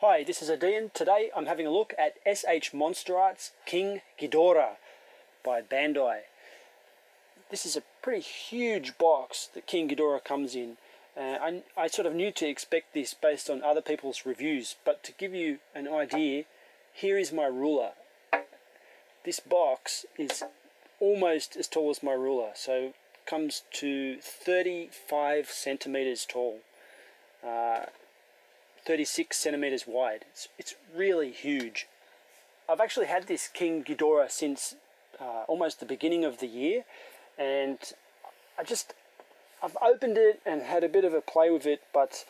Hi, this is Odeean. Today I'm having a look at SH Monster Arts King Ghidorah by Bandai. This is a pretty huge box that King Ghidorah comes in. Uh, I, I sort of knew to expect this based on other people's reviews, but to give you an idea, here is my ruler. This box is almost as tall as my ruler, so comes to 35 centimeters tall. Uh, 36 centimeters wide. It's, it's really huge. I've actually had this King Ghidorah since uh, almost the beginning of the year, and I just I've opened it and had a bit of a play with it. But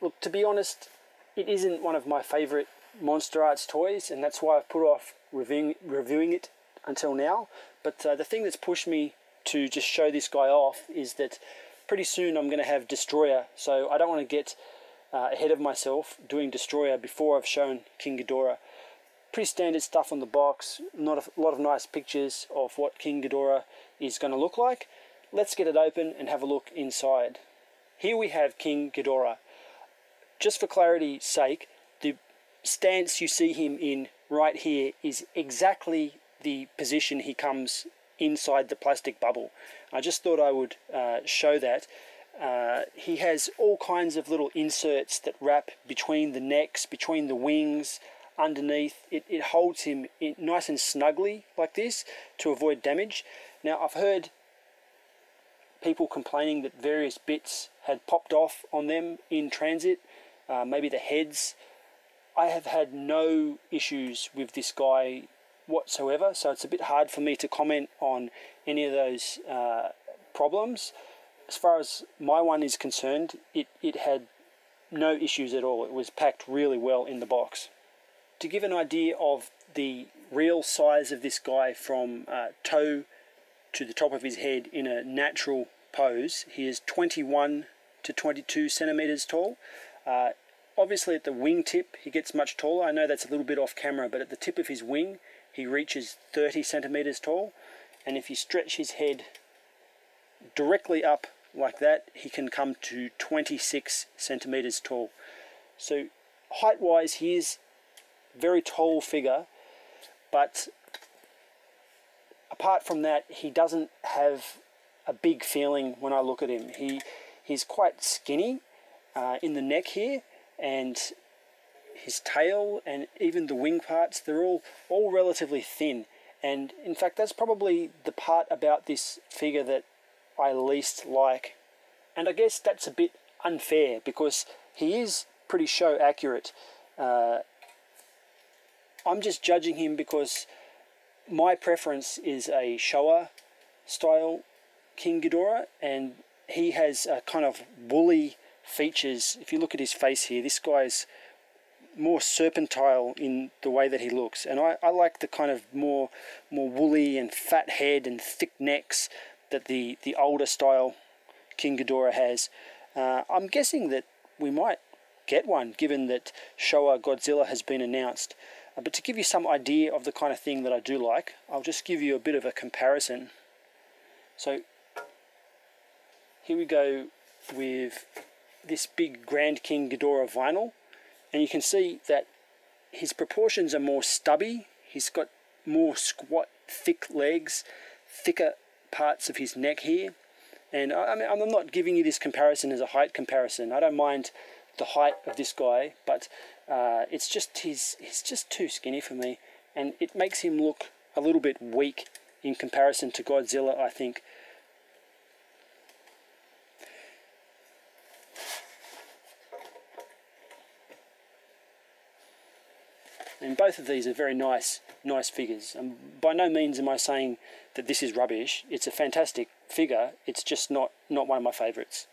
look, to be honest, it isn't one of my favourite Monster Arts toys, and that's why I've put off reviewing reviewing it until now. But uh, the thing that's pushed me to just show this guy off is that pretty soon I'm going to have Destroyer, so I don't want to get uh, ahead of myself doing Destroyer before I've shown King Ghidorah. Pretty standard stuff on the box, not a lot of nice pictures of what King Ghidorah is going to look like. Let's get it open and have a look inside. Here we have King Ghidorah. Just for clarity's sake, the stance you see him in right here is exactly the position he comes inside the plastic bubble. I just thought I would uh, show that uh, he has all kinds of little inserts that wrap between the necks, between the wings, underneath. It, it holds him nice and snugly like this to avoid damage. Now I've heard people complaining that various bits had popped off on them in transit, uh, maybe the heads. I have had no issues with this guy whatsoever, so it's a bit hard for me to comment on any of those uh, problems as far as my one is concerned, it, it had no issues at all. It was packed really well in the box. To give an idea of the real size of this guy from uh, toe to the top of his head in a natural pose, he is 21 to 22 centimeters tall. Uh, obviously, at the wingtip, he gets much taller. I know that's a little bit off camera, but at the tip of his wing, he reaches 30 centimeters tall. And if you stretch his head directly up like that, he can come to 26 centimeters tall. So height wise, he is very tall figure, but apart from that, he doesn't have a big feeling when I look at him. He he's quite skinny uh, in the neck here, and his tail and even the wing parts they're all all relatively thin. And in fact, that's probably the part about this figure that I least like. And I guess that's a bit unfair because he is pretty show accurate. Uh, I'm just judging him because my preference is a Showa style King Ghidorah, and he has a kind of woolly features. If you look at his face here, this guy's more serpentile in the way that he looks, and I, I like the kind of more more woolly and fat head and thick necks that the, the older style King Ghidorah has. Uh, I'm guessing that we might get one given that Showa Godzilla has been announced. Uh, but to give you some idea of the kind of thing that I do like, I'll just give you a bit of a comparison. So here we go with this big Grand King Ghidorah vinyl and you can see that his proportions are more stubby, he's got more squat, thick legs, thicker parts of his neck here. And I, I mean, I'm not giving you this comparison as a height comparison. I don't mind the height of this guy, but uh, it's just he's he's just too skinny for me, and it makes him look a little bit weak in comparison to Godzilla. I think. And both of these are very nice, nice figures. And by no means am I saying that this is rubbish. It's a fantastic figure. It's just not, not one of my favourites.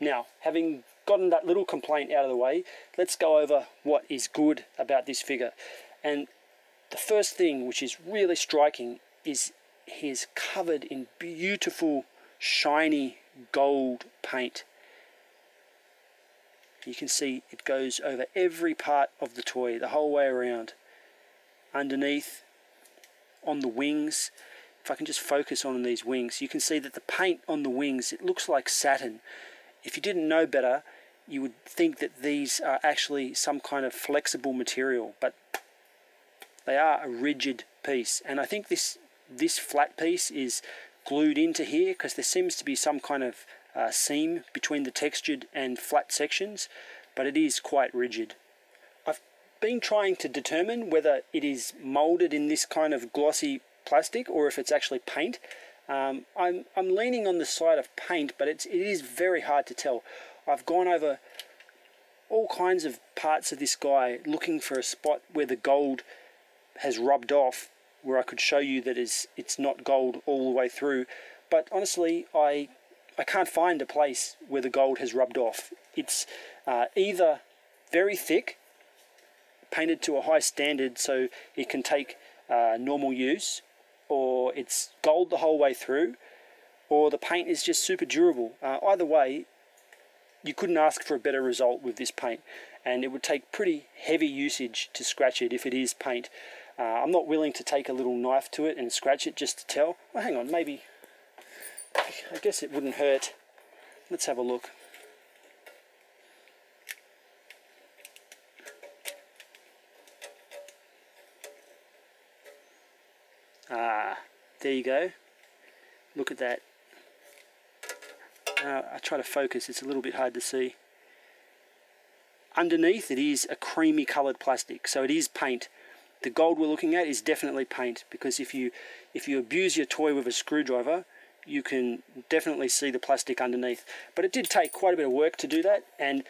Now, having gotten that little complaint out of the way, let's go over what is good about this figure. And the first thing which is really striking is he is covered in beautiful, shiny gold paint. You can see it goes over every part of the toy, the whole way around. Underneath, on the wings, if I can just focus on these wings, you can see that the paint on the wings, it looks like satin. If you didn't know better, you would think that these are actually some kind of flexible material, but they are a rigid piece. And I think this this flat piece is glued into here because there seems to be some kind of uh, seam between the textured and flat sections, but it is quite rigid. I've been trying to determine whether it is molded in this kind of glossy plastic or if it's actually paint. Um, I'm, I'm leaning on the side of paint, but it's, it is very hard to tell. I've gone over all kinds of parts of this guy looking for a spot where the gold has rubbed off where I could show you that it's, it's not gold all the way through. But honestly, I, I can't find a place where the gold has rubbed off. It's uh, either very thick, painted to a high standard so it can take uh, normal use, or it's gold the whole way through, or the paint is just super durable. Uh, either way, you couldn't ask for a better result with this paint and it would take pretty heavy usage to scratch it if it is paint. Uh, I'm not willing to take a little knife to it and scratch it just to tell. Well, hang on, maybe, I guess it wouldn't hurt. Let's have a look. Ah, there you go. Look at that. Uh, I try to focus, it's a little bit hard to see. Underneath it is a creamy coloured plastic, so it is paint. The gold we're looking at is definitely paint because if you if you abuse your toy with a screwdriver, you can definitely see the plastic underneath. But it did take quite a bit of work to do that, and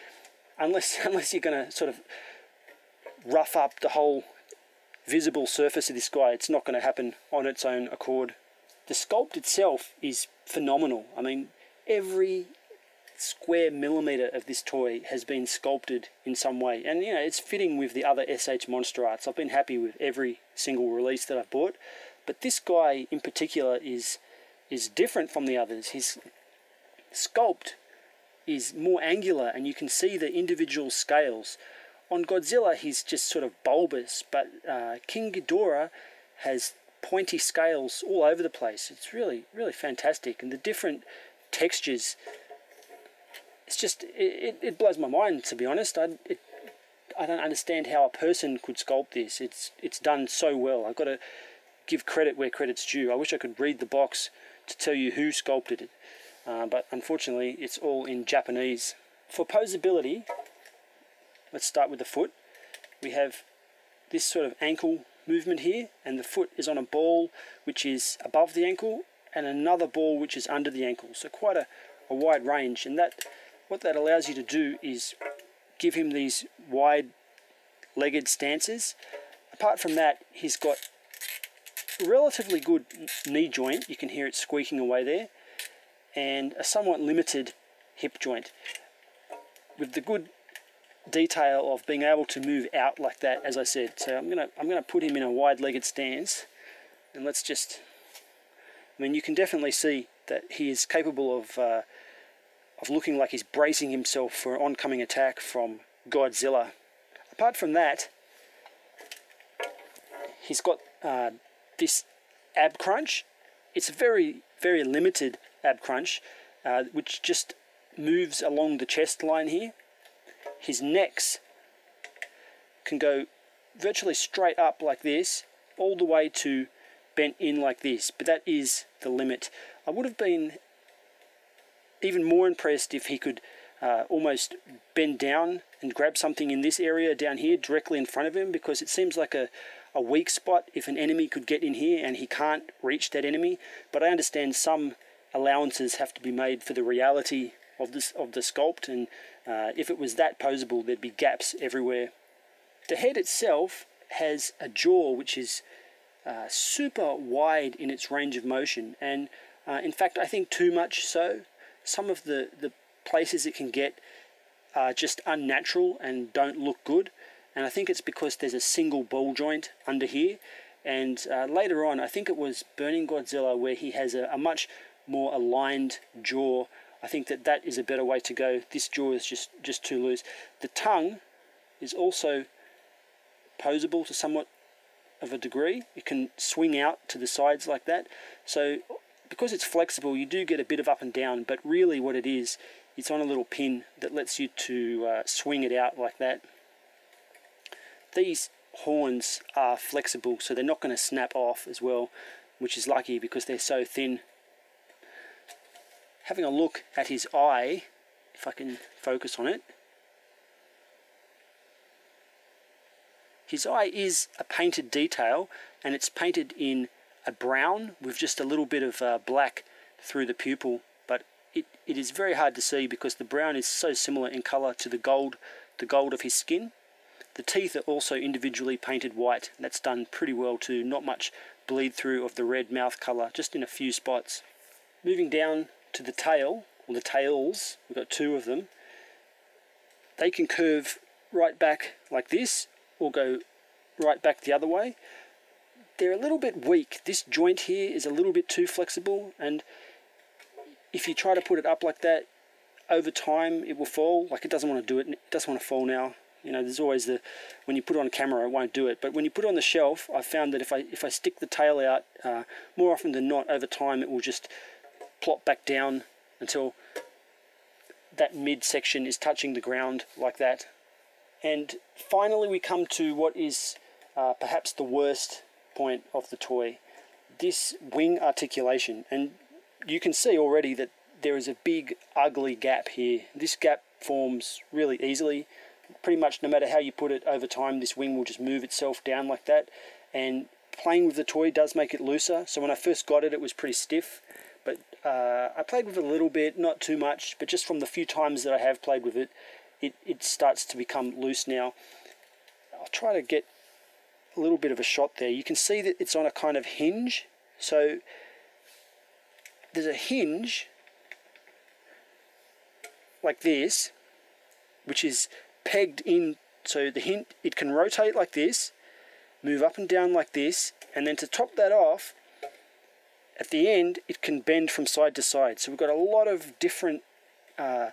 unless unless you're going to sort of rough up the whole visible surface of this guy, it's not going to happen on its own accord. The sculpt itself is phenomenal. I mean, every square millimeter of this toy has been sculpted in some way and you know it's fitting with the other SH Monster Arts I've been happy with every single release that I've bought but this guy in particular is is different from the others. His sculpt is more angular and you can see the individual scales. On Godzilla he's just sort of bulbous but uh, King Ghidorah has pointy scales all over the place. It's really really fantastic and the different textures it's just it, it blows my mind to be honest. I it, I don't understand how a person could sculpt this. It's it's done so well. I've got to give credit where credit's due. I wish I could read the box to tell you who sculpted it. Uh, but unfortunately it's all in Japanese. For posability let's start with the foot. We have this sort of ankle movement here and the foot is on a ball which is above the ankle and another ball which is under the ankle. So quite a, a wide range. And that what that allows you to do is give him these wide legged stances. Apart from that, he's got relatively good knee joint, you can hear it squeaking away there, and a somewhat limited hip joint. With the good detail of being able to move out like that, as I said. So I'm gonna I'm gonna put him in a wide-legged stance, and let's just. I mean, you can definitely see that he is capable of uh, of looking like he's bracing himself for an oncoming attack from Godzilla. Apart from that, he's got uh, this ab crunch. It's a very, very limited ab crunch, uh, which just moves along the chest line here. His necks can go virtually straight up like this, all the way to bent in like this, but that is the limit. I would have been even more impressed if he could uh, almost bend down and grab something in this area down here directly in front of him because it seems like a, a weak spot if an enemy could get in here and he can't reach that enemy. But I understand some allowances have to be made for the reality of this of the sculpt and uh, if it was that posable there'd be gaps everywhere. The head itself has a jaw which is uh, super wide in its range of motion and uh, in fact I think too much so some of the, the places it can get are just unnatural and don't look good. And I think it's because there's a single ball joint under here. And uh, later on, I think it was Burning Godzilla where he has a, a much more aligned jaw. I think that that is a better way to go. This jaw is just, just too loose. The tongue is also posable to somewhat of a degree. It can swing out to the sides like that. So because it's flexible, you do get a bit of up and down, but really what it is, it's on a little pin that lets you to uh, swing it out like that. These horns are flexible so they're not going to snap off as well which is lucky because they're so thin. Having a look at his eye, if I can focus on it, his eye is a painted detail and it's painted in a brown with just a little bit of uh, black through the pupil but it, it is very hard to see because the brown is so similar in colour to the gold the gold of his skin the teeth are also individually painted white. And that's done pretty well too not much bleed through of the red mouth colour just in a few spots. Moving down to the tail or the tails we've got two of them. They can curve right back like this or go right back the other way. They're a little bit weak. This joint here is a little bit too flexible and if you try to put it up like that over time it will fall. Like it doesn't want to do it it doesn't want to fall now you know there's always the when you put on camera it won't do it but when you put on the shelf I found that if I if I stick the tail out uh, more often than not over time it will just plop back down until that mid section is touching the ground like that and finally we come to what is uh, perhaps the worst point of the toy, this wing articulation. And you can see already that there is a big ugly gap here. This gap forms really easily. Pretty much no matter how you put it over time, this wing will just move itself down like that. And playing with the toy does make it looser. So when I first got it, it was pretty stiff. But uh, I played with it a little bit, not too much, but just from the few times that I have played with it, it, it starts to become loose now. I'll try to get a little bit of a shot there. You can see that it's on a kind of hinge. So there's a hinge like this, which is pegged in. So the hint it can rotate like this, move up and down like this, and then to top that off, at the end it can bend from side to side. So we've got a lot of different uh,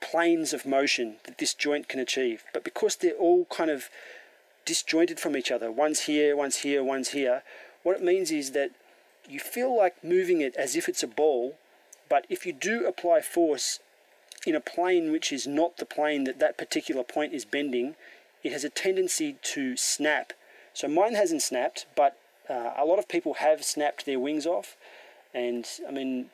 planes of motion that this joint can achieve. But because they're all kind of disjointed from each other, one's here, one's here, one's here, what it means is that you feel like moving it as if it's a ball, but if you do apply force in a plane which is not the plane that that particular point is bending, it has a tendency to snap. So mine hasn't snapped, but uh, a lot of people have snapped their wings off. And I mean,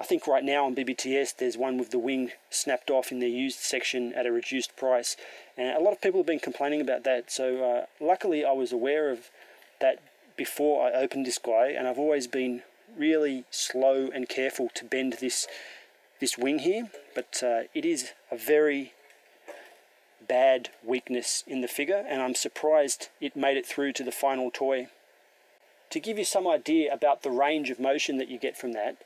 I think right now on BBTS there's one with the wing snapped off in their used section at a reduced price, and a lot of people have been complaining about that. So uh, luckily I was aware of that before I opened this guy, and I've always been really slow and careful to bend this this wing here. But uh, it is a very bad weakness in the figure, and I'm surprised it made it through to the final toy. To give you some idea about the range of motion that you get from that,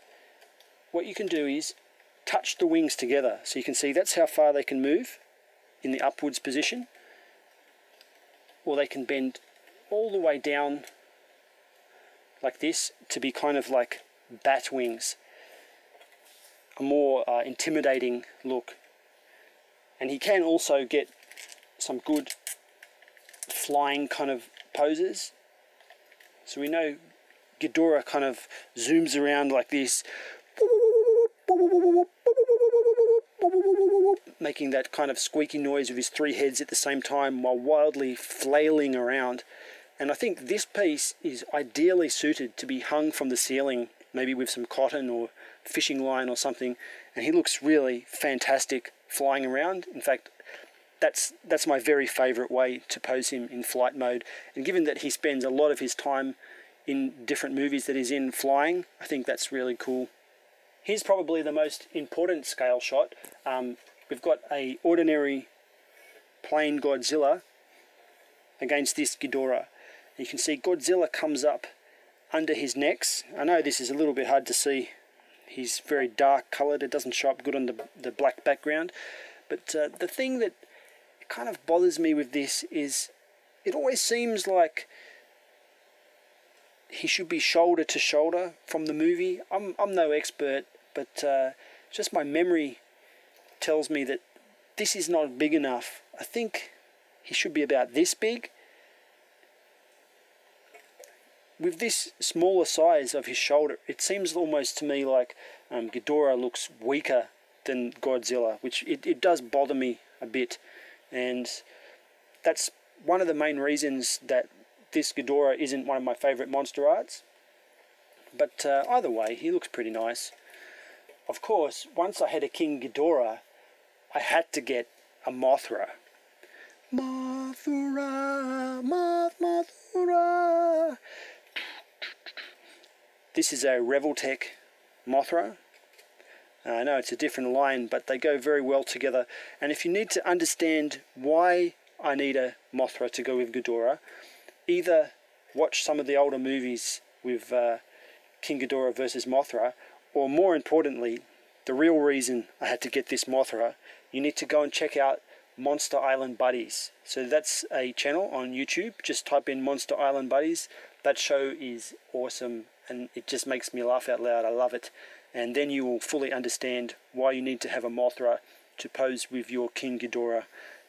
what you can do is touch the wings together. So you can see that's how far they can move in the upwards position. Or they can bend all the way down like this to be kind of like bat wings. A more uh, intimidating look. And he can also get some good flying kind of poses. So we know Ghidorah kind of zooms around like this making that kind of squeaky noise with his three heads at the same time while wildly flailing around. And I think this piece is ideally suited to be hung from the ceiling, maybe with some cotton or fishing line or something. And he looks really fantastic flying around. In fact, that's that's my very favorite way to pose him in flight mode. And given that he spends a lot of his time in different movies that he's in flying, I think that's really cool. Here's probably the most important scale shot. Um, we've got a ordinary plain Godzilla against this Ghidorah. You can see Godzilla comes up under his necks. I know this is a little bit hard to see. He's very dark coloured. It doesn't show up good on the, the black background. But uh, the thing that kind of bothers me with this is it always seems like he should be shoulder to shoulder from the movie. I'm, I'm no expert, but uh, just my memory tells me that this is not big enough. I think he should be about this big. With this smaller size of his shoulder, it seems almost to me like um, Ghidorah looks weaker than Godzilla, which it, it does bother me a bit. And that's one of the main reasons that this Ghidorah isn't one of my favourite monster arts. But uh, either way, he looks pretty nice. Of course, once I had a King Ghidorah, I had to get a Mothra. Mothra, Moth, Mothra. This is a Revoltech Mothra. Uh, I know it's a different line, but they go very well together. And if you need to understand why I need a Mothra to go with Ghidorah, either watch some of the older movies with uh, King Ghidorah versus Mothra, or more importantly, the real reason I had to get this Mothra, you need to go and check out Monster Island Buddies. So that's a channel on YouTube. Just type in Monster Island Buddies. That show is awesome and it just makes me laugh out loud. I love it. And then you will fully understand why you need to have a Mothra to pose with your King Ghidorah.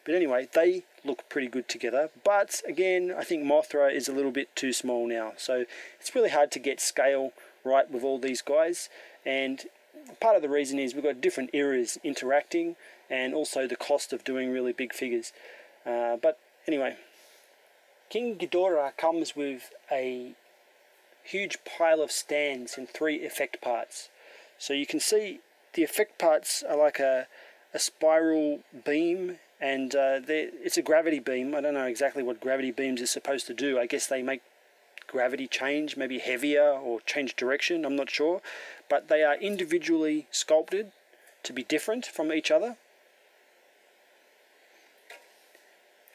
But anyway, they look pretty good together. But again, I think Mothra is a little bit too small now. So it's really hard to get scale right with all these guys. And part of the reason is we've got different eras interacting and also the cost of doing really big figures. Uh, but anyway, King Ghidorah comes with a huge pile of stands in three effect parts. So you can see the effect parts are like a, a spiral beam and uh, it's a gravity beam. I don't know exactly what gravity beams are supposed to do. I guess they make gravity change, maybe heavier or change direction, I'm not sure. But they are individually sculpted to be different from each other.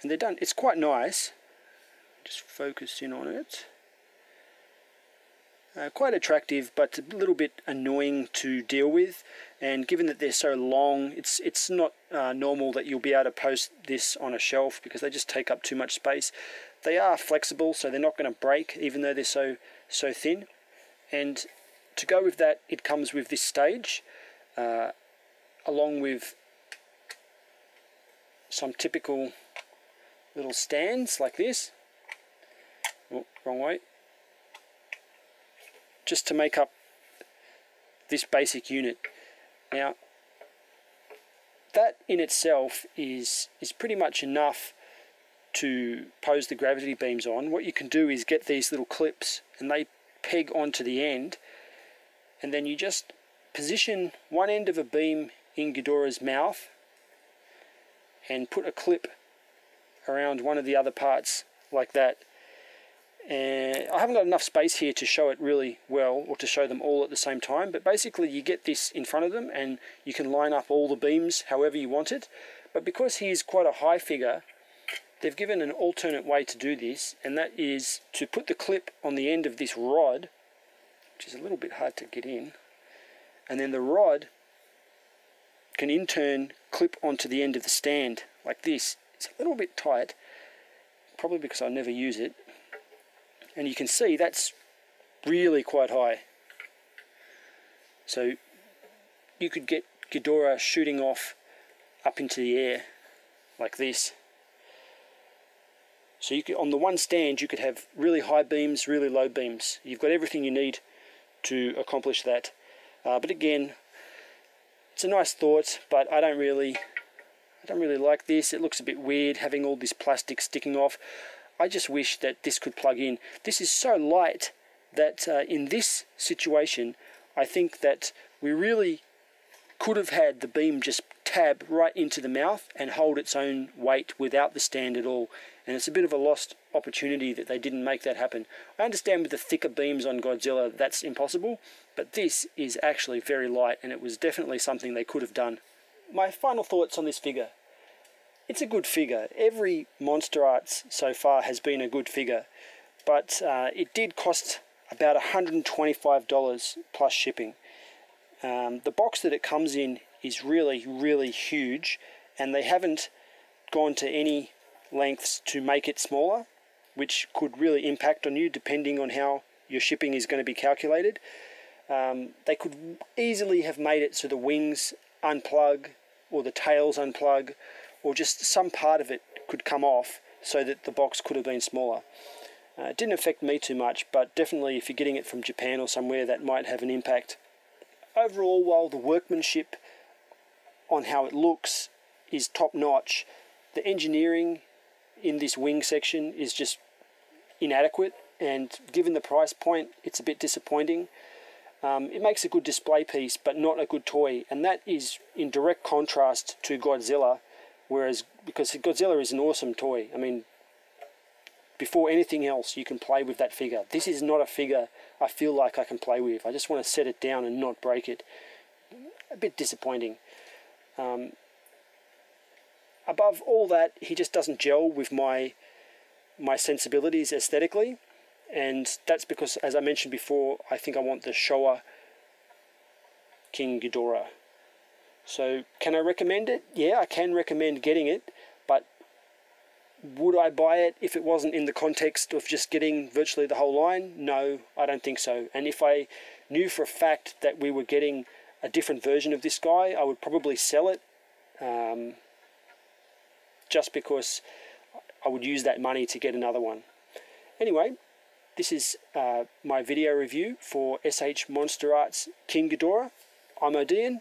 And they're done, it's quite nice. Just focus in on it. Uh, quite attractive, but a little bit annoying to deal with. And given that they're so long, it's it's not uh, normal that you'll be able to post this on a shelf because they just take up too much space. They are flexible, so they're not going to break, even though they're so so thin. And to go with that, it comes with this stage, uh, along with some typical little stands like this. Oh, wrong way just to make up this basic unit. Now, that in itself is, is pretty much enough to pose the gravity beams on. What you can do is get these little clips and they peg onto the end and then you just position one end of a beam in Ghidorah's mouth and put a clip around one of the other parts like that and I haven't got enough space here to show it really well or to show them all at the same time but basically you get this in front of them and you can line up all the beams however you want it. But because he is quite a high figure they've given an alternate way to do this and that is to put the clip on the end of this rod which is a little bit hard to get in and then the rod can in turn clip onto the end of the stand like this. It's a little bit tight probably because I never use it and you can see that's really quite high. So you could get Ghidorah shooting off up into the air like this. So you could, on the one stand you could have really high beams, really low beams. You've got everything you need to accomplish that. Uh, but again, it's a nice thought, but I don't really I don't really like this. It looks a bit weird having all this plastic sticking off. I just wish that this could plug in. This is so light that uh, in this situation, I think that we really could have had the beam just tab right into the mouth and hold its own weight without the stand at all. And it's a bit of a lost opportunity that they didn't make that happen. I understand with the thicker beams on Godzilla that's impossible, but this is actually very light and it was definitely something they could have done. My final thoughts on this figure it's a good figure. Every Monster Arts so far has been a good figure, but uh, it did cost about $125 plus shipping. Um, the box that it comes in is really, really huge, and they haven't gone to any lengths to make it smaller, which could really impact on you depending on how your shipping is going to be calculated. Um, they could easily have made it so the wings unplug or the tails unplug or just some part of it could come off so that the box could have been smaller. Uh, it didn't affect me too much, but definitely if you're getting it from Japan or somewhere, that might have an impact. overall, while the workmanship on how it looks is top notch, the engineering in this wing section is just inadequate. And given the price point, it's a bit disappointing. Um, it makes a good display piece, but not a good toy, and that is in direct contrast to Godzilla. Whereas, because Godzilla is an awesome toy, I mean, before anything else, you can play with that figure. This is not a figure I feel like I can play with. I just want to set it down and not break it. A bit disappointing. Um, above all that, he just doesn't gel with my my sensibilities aesthetically, and that's because, as I mentioned before, I think I want the Showa King Ghidorah. So, can I recommend it? Yeah, I can recommend getting it, but would I buy it if it wasn't in the context of just getting virtually the whole line? No, I don't think so. And if I knew for a fact that we were getting a different version of this guy, I would probably sell it um, just because I would use that money to get another one. Anyway, this is uh, my video review for SH Monster Arts King Ghidorah. I'm Odeean, and